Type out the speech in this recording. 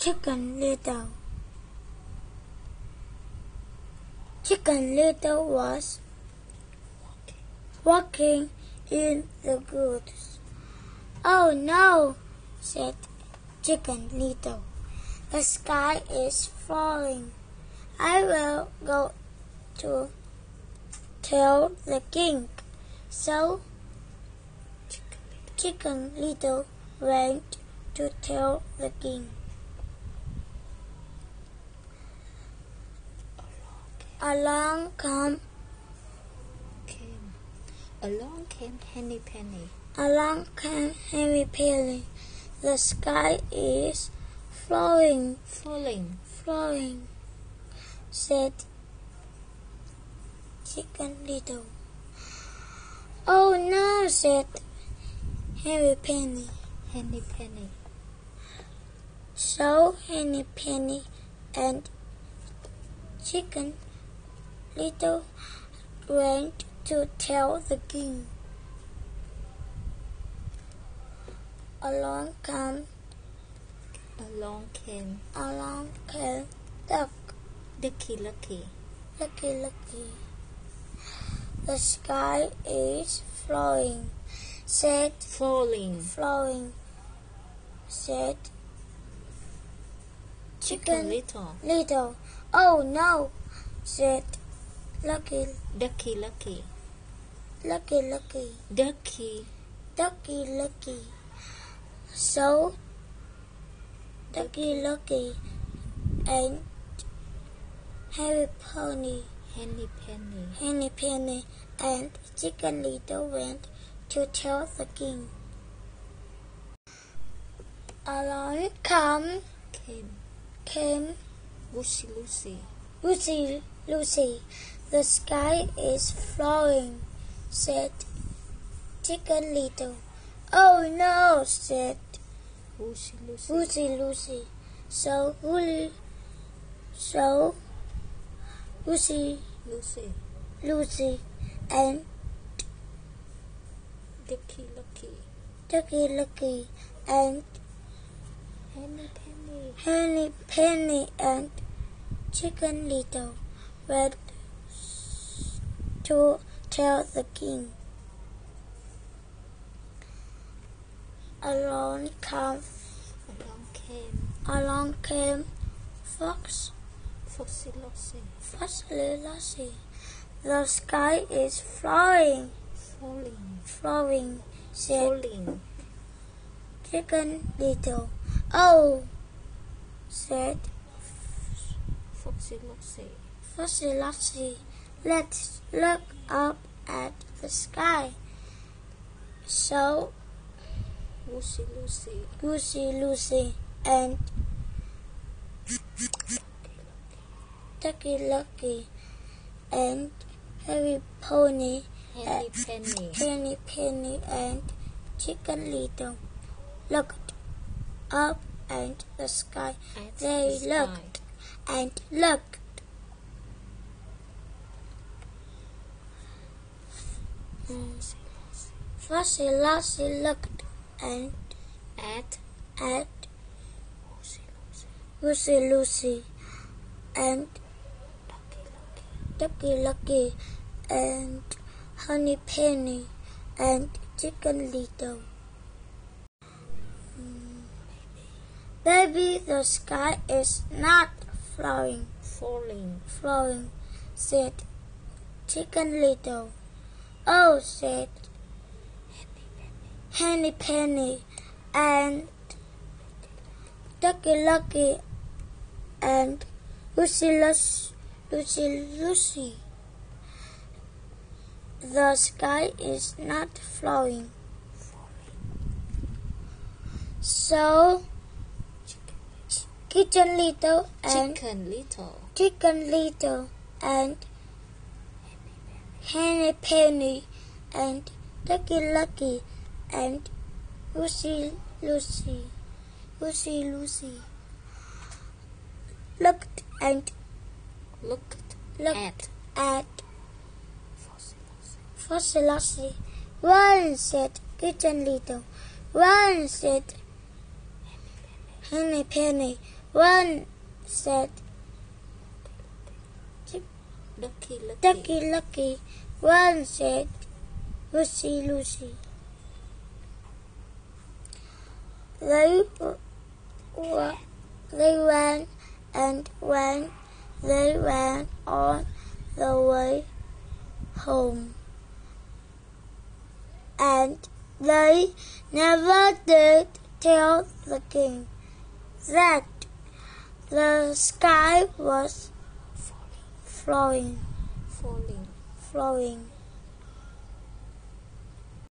Chicken Little. Chicken Little was walking in the woods. Oh no, said Chicken Little. The sky is falling. I will go to tell the king. So Chicken Little went to tell the king. Along come came. Along came Henny Penny. along came Henry Penny. The sky is flowing, Falling. flowing, said Chicken Little. Oh no, said Henry Penny. Henny Penny. So Henny Penny and Chicken Little went to tell the king. Along come, Along came along came Duck, Ducky Lucky. Lucky Lucky. The sky is flowing, said Falling. flowing, said Chicken Chicken Little. Little. Oh no, said Lucky Ducky Lucky. Lucky Lucky. Ducky. Ducky Lucky. So Ducky Lucky and Harry Pony, Henny Penny. Henny Penny, and Chicken Little went to tell the king. Along come Came came Lucy Lucy. Lucy Lucy. The sky is flowing, said Chicken Little. Oh no, said Lucy Lucy. Lucy Lucy. So Lucy, so Lucy Lucy. Lucy and Ducky Lucky. Ducky Lucky and Henny Penny. Henny Penny and Chicken Little went to tell the king. Along come, Along came along came Fox, Foxy Lossy. Fussy Lassie. The sky is flowing, Falling. flowing, said Falling. Chicken Little. Oh, said Foxy Lossy. Fussy Lassie. Let's look up at the sky. So Lucy Lucy. Goosey Loosey and Ducky Lucky and Harry Pony, Henny Penny. Penny Penny and Chicken Little looked up at the sky. At They the sky. looked and looked. Fussy Lassie looked and At at Lucy Lucy. And Ducky Lucky. Ducky Lucky and Honey Penny and Chicken Little. Mm. Baby, the sky is not flowing, Falling. flowing, said Chicken Little. Oh, said Henny Penny and Ducky Lucky and Lucy Lucy, Lucy Lucy. The sky is not flowing. So Kitchen Little and Chicken Little. Chicken Little and Henny Penny and Lucky Lucky and Lucy Lucy Lucy Lucy looked and Looked looked at at Foxy Lossy. Fussy Lassie. Run, said Kitchen Little. Run, said Henny Penny. One said, Lucky, lucky. Ducky, Lucky. One said, Lucy, Lucy. They, they ran and ran. They ran on the way home. And they never did tell the king that the sky was Falling, falling. Flowing.